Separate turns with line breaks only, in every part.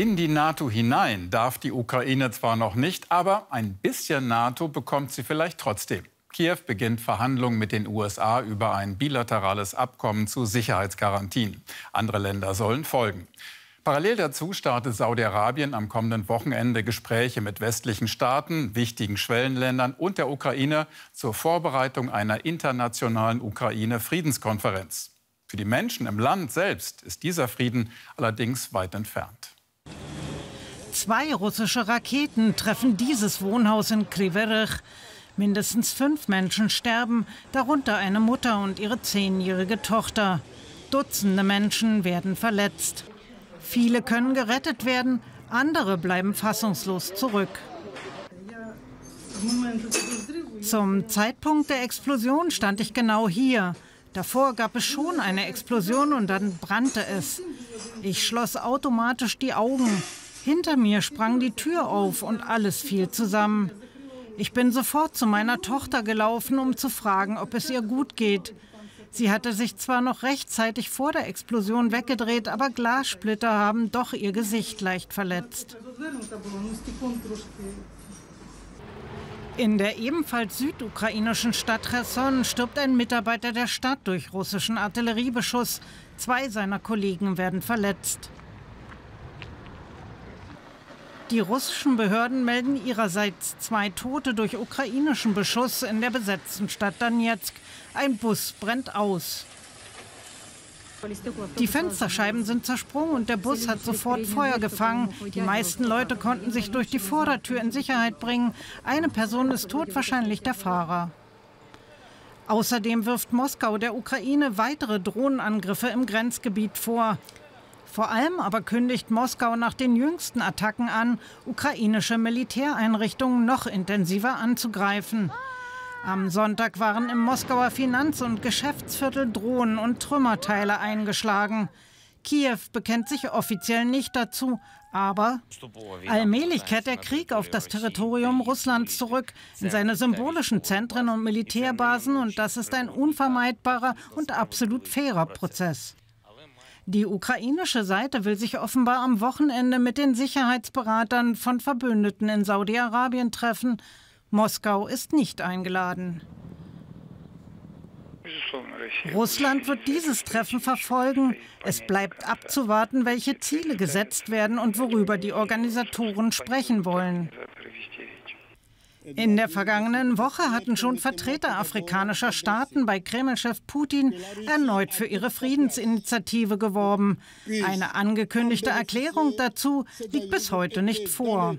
In die NATO hinein darf die Ukraine zwar noch nicht, aber ein bisschen NATO bekommt sie vielleicht trotzdem. Kiew beginnt Verhandlungen mit den USA über ein bilaterales Abkommen zu Sicherheitsgarantien. Andere Länder sollen folgen. Parallel dazu startet Saudi-Arabien am kommenden Wochenende Gespräche mit westlichen Staaten, wichtigen Schwellenländern und der Ukraine zur Vorbereitung einer internationalen Ukraine-Friedenskonferenz. Für die Menschen im Land selbst ist dieser Frieden allerdings weit entfernt.
Zwei russische Raketen treffen dieses Wohnhaus in Kriverich. Mindestens fünf Menschen sterben, darunter eine Mutter und ihre zehnjährige Tochter. Dutzende Menschen werden verletzt. Viele können gerettet werden, andere bleiben fassungslos zurück. Zum Zeitpunkt der Explosion stand ich genau hier. Davor gab es schon eine Explosion und dann brannte es. Ich schloss automatisch die Augen. Hinter mir sprang die Tür auf und alles fiel zusammen. Ich bin sofort zu meiner Tochter gelaufen, um zu fragen, ob es ihr gut geht. Sie hatte sich zwar noch rechtzeitig vor der Explosion weggedreht, aber Glassplitter haben doch ihr Gesicht leicht verletzt. In der ebenfalls südukrainischen Stadt Cherson stirbt ein Mitarbeiter der Stadt durch russischen Artilleriebeschuss. Zwei seiner Kollegen werden verletzt. Die russischen Behörden melden ihrerseits zwei Tote durch ukrainischen Beschuss in der besetzten Stadt Donetsk. Ein Bus brennt aus. Die Fensterscheiben sind zersprungen und der Bus hat sofort Feuer gefangen. Die meisten Leute konnten sich durch die Vordertür in Sicherheit bringen. Eine Person ist tot, wahrscheinlich der Fahrer. Außerdem wirft Moskau der Ukraine weitere Drohnenangriffe im Grenzgebiet vor. Vor allem aber kündigt Moskau nach den jüngsten Attacken an, ukrainische Militäreinrichtungen noch intensiver anzugreifen. Am Sonntag waren im Moskauer Finanz- und Geschäftsviertel Drohnen und Trümmerteile eingeschlagen. Kiew bekennt sich offiziell nicht dazu, aber allmählich kehrt der Krieg auf das Territorium Russlands zurück, in seine symbolischen Zentren und Militärbasen, und das ist ein unvermeidbarer und absolut fairer Prozess. Die ukrainische Seite will sich offenbar am Wochenende mit den Sicherheitsberatern von Verbündeten in Saudi-Arabien treffen. Moskau ist nicht eingeladen. Russland wird dieses Treffen verfolgen. Es bleibt abzuwarten, welche Ziele gesetzt werden und worüber die Organisatoren sprechen wollen. In der vergangenen Woche hatten schon Vertreter afrikanischer Staaten bei Kremlchef Putin erneut für ihre Friedensinitiative geworben. Eine angekündigte Erklärung dazu liegt bis heute nicht vor.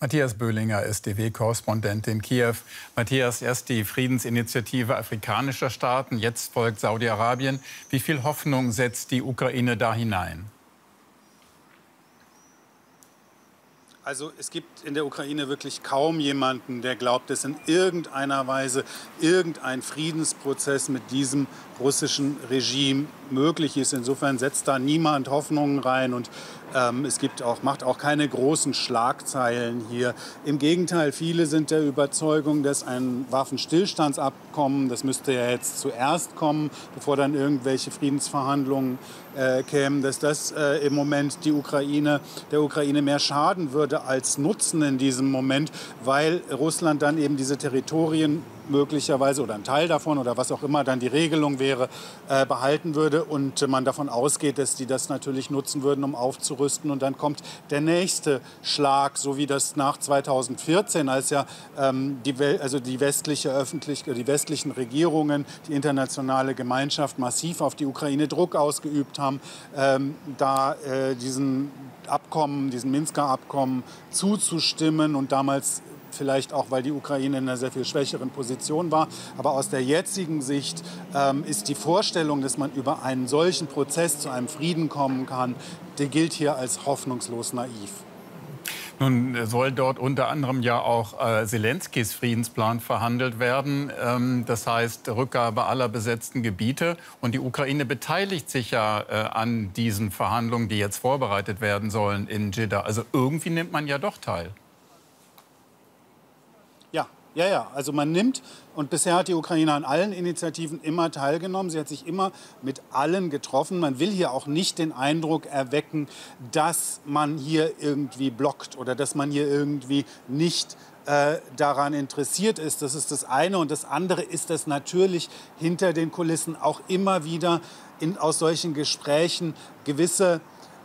Matthias Böhlinger ist DW-Korrespondent in Kiew. Matthias, erst die Friedensinitiative afrikanischer Staaten, jetzt folgt Saudi-Arabien. Wie viel Hoffnung setzt die Ukraine da hinein?
Also es gibt in der Ukraine wirklich kaum jemanden, der glaubt, dass in irgendeiner Weise irgendein Friedensprozess mit diesem russischen Regime möglich ist. Insofern setzt da niemand Hoffnungen rein und ähm, es gibt auch, macht auch keine großen Schlagzeilen hier. Im Gegenteil, viele sind der Überzeugung, dass ein Waffenstillstandsabkommen, das müsste ja jetzt zuerst kommen, bevor dann irgendwelche Friedensverhandlungen äh, kämen, dass das äh, im Moment die Ukraine, der Ukraine mehr schaden würde als nutzen in diesem Moment, weil Russland dann eben diese Territorien möglicherweise oder ein Teil davon oder was auch immer dann die Regelung wäre, äh, behalten würde und man davon ausgeht, dass die das natürlich nutzen würden, um aufzurüsten. Und dann kommt der nächste Schlag, so wie das nach 2014, als ja ähm, die, also die westliche öffentlich, die westlichen Regierungen, die internationale Gemeinschaft massiv auf die Ukraine Druck ausgeübt haben, ähm, da äh, diesen Abkommen, diesen Minsker Abkommen zuzustimmen und damals vielleicht auch, weil die Ukraine in einer sehr viel schwächeren Position war. Aber aus der jetzigen Sicht ähm, ist die Vorstellung, dass man über einen solchen Prozess zu einem Frieden kommen kann, die gilt hier als hoffnungslos naiv.
Nun soll dort unter anderem ja auch äh, Zelenskis Friedensplan verhandelt werden. Ähm, das heißt Rückgabe aller besetzten Gebiete. Und die Ukraine beteiligt sich ja äh, an diesen Verhandlungen, die jetzt vorbereitet werden sollen in Jeddah. Also irgendwie nimmt man ja doch teil.
Ja, ja, also man nimmt, und bisher hat die Ukraine an allen Initiativen immer teilgenommen. Sie hat sich immer mit allen getroffen. Man will hier auch nicht den Eindruck erwecken, dass man hier irgendwie blockt oder dass man hier irgendwie nicht äh, daran interessiert ist. Das ist das eine. Und das andere ist, dass natürlich hinter den Kulissen auch immer wieder in, aus solchen Gesprächen gewisse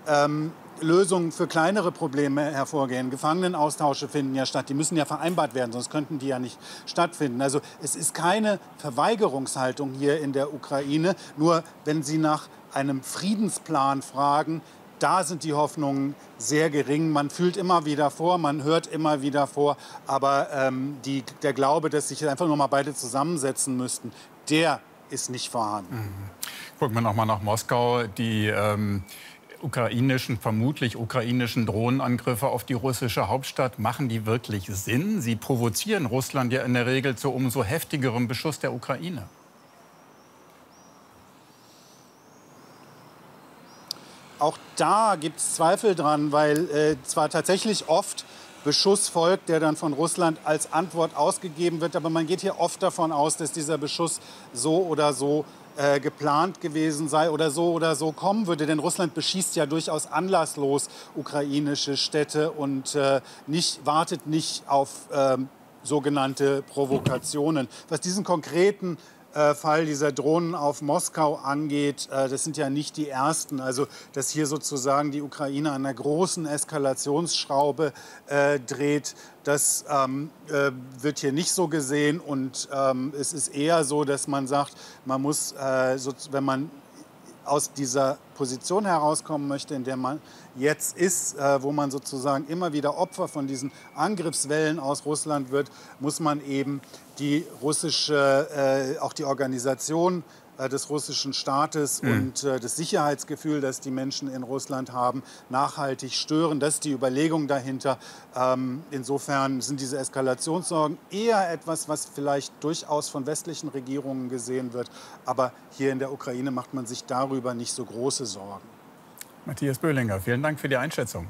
ähm, Lösungen für kleinere Probleme hervorgehen. Gefangenenaustausche finden ja statt. Die müssen ja vereinbart werden, sonst könnten die ja nicht stattfinden. Also es ist keine Verweigerungshaltung hier in der Ukraine. Nur wenn Sie nach einem Friedensplan fragen, da sind die Hoffnungen sehr gering. Man fühlt immer wieder vor, man hört immer wieder vor, aber ähm, die, der Glaube, dass sich einfach nur mal beide zusammensetzen müssten, der ist nicht vorhanden. Mhm.
Gucken wir noch mal nach Moskau. Die ähm, ukrainischen, vermutlich ukrainischen Drohnenangriffe auf die russische Hauptstadt, machen die wirklich Sinn? Sie provozieren Russland ja in der Regel zu umso heftigerem Beschuss der Ukraine.
Auch da gibt es Zweifel dran, weil äh, zwar tatsächlich oft Beschuss folgt, der dann von Russland als Antwort ausgegeben wird, aber man geht hier oft davon aus, dass dieser Beschuss so oder so äh, geplant gewesen sei oder so oder so kommen würde. Denn Russland beschießt ja durchaus anlasslos ukrainische Städte und äh, nicht, wartet nicht auf ähm, sogenannte Provokationen. Was diesen konkreten Fall dieser Drohnen auf Moskau angeht, äh, das sind ja nicht die ersten. Also, dass hier sozusagen die Ukraine an einer großen Eskalationsschraube äh, dreht, das ähm, äh, wird hier nicht so gesehen. Und ähm, es ist eher so, dass man sagt, man muss, äh, so, wenn man aus dieser Position herauskommen möchte, in der man jetzt ist, äh, wo man sozusagen immer wieder Opfer von diesen Angriffswellen aus Russland wird, muss man eben die russische, äh, auch die Organisation des russischen Staates mhm. und äh, das Sicherheitsgefühl, das die Menschen in Russland haben, nachhaltig stören. Das ist die Überlegung dahinter. Ähm, insofern sind diese Eskalationssorgen eher etwas, was vielleicht durchaus von westlichen Regierungen gesehen wird. Aber hier in der Ukraine macht man sich darüber nicht so große Sorgen.
Matthias Böhlinger, vielen Dank für die Einschätzung.